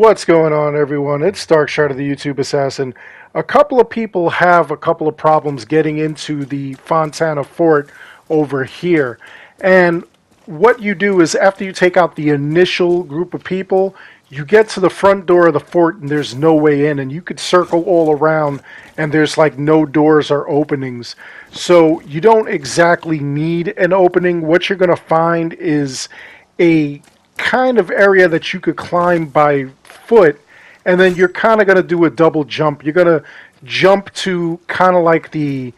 What's going on, everyone? It's Darkstrider of the YouTube Assassin. A couple of people have a couple of problems getting into the Fontana Fort over here. And what you do is after you take out the initial group of people, you get to the front door of the fort and there's no way in and you could circle all around and there's like no doors or openings so you don't exactly need an opening what you're going to find is a kind of area that you could climb by foot, and then you're kind of going to do a double jump. You're going to jump to kind of like the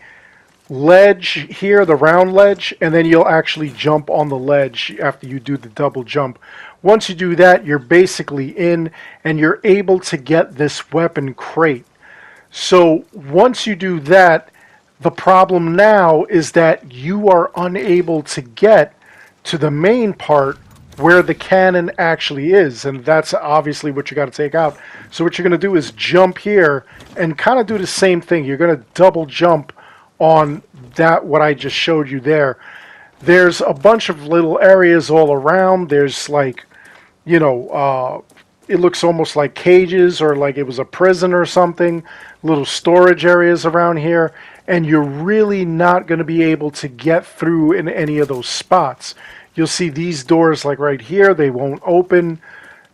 ledge here, the round ledge, and then you'll actually jump on the ledge after you do the double jump. Once you do that, you're basically in and you're able to get this weapon crate. So once you do that, the problem now is that you are unable to get to the main part where the cannon actually is, and that's obviously what you got to take out. So what you're going to do is jump here and kind of do the same thing. You're going to double jump on that what I just showed you there. There's a bunch of little areas all around. There's like, you know, uh, it looks almost like cages or like it was a prison or something. Little storage areas around here, and you're really not going to be able to get through in any of those spots. You'll see these doors like right here they won't open.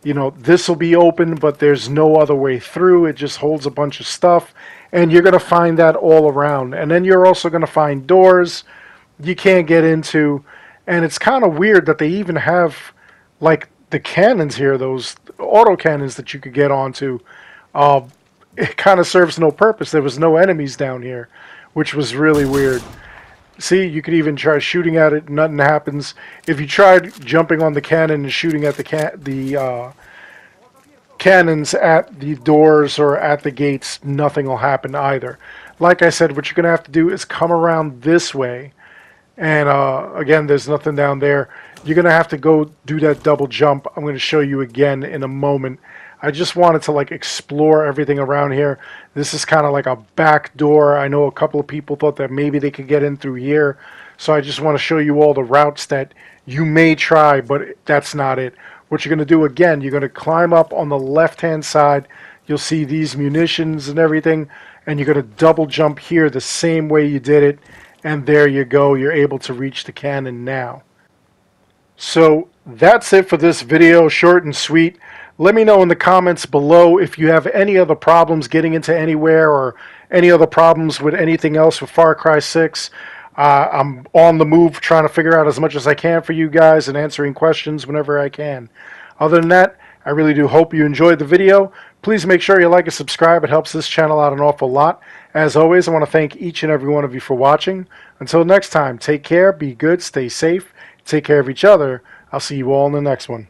You know this will be open but there's no other way through. It just holds a bunch of stuff and you're going to find that all around. And then you're also going to find doors you can't get into and it's kind of weird that they even have like the cannons here those auto cannons that you could get onto. Uh, it kind of serves no purpose. There was no enemies down here which was really weird See, you could even try shooting at it, nothing happens. If you tried jumping on the cannon and shooting at the the uh, cannons at the doors or at the gates, nothing will happen either. Like I said, what you're going to have to do is come around this way. And uh, again, there's nothing down there. You're going to have to go do that double jump. I'm going to show you again in a moment. I just wanted to like explore everything around here. This is kind of like a back door. I know a couple of people thought that maybe they could get in through here. So I just want to show you all the routes that you may try, but that's not it. What you're going to do again, you're going to climb up on the left hand side. You'll see these munitions and everything. And you're going to double jump here the same way you did it. And there you go. You're able to reach the cannon now. So that's it for this video. Short and sweet. Let me know in the comments below if you have any other problems getting into anywhere or any other problems with anything else with Far Cry 6. Uh, I'm on the move trying to figure out as much as I can for you guys and answering questions whenever I can. Other than that, I really do hope you enjoyed the video. Please make sure you like and subscribe. It helps this channel out an awful lot. As always, I want to thank each and every one of you for watching. Until next time, take care, be good, stay safe, take care of each other. I'll see you all in the next one.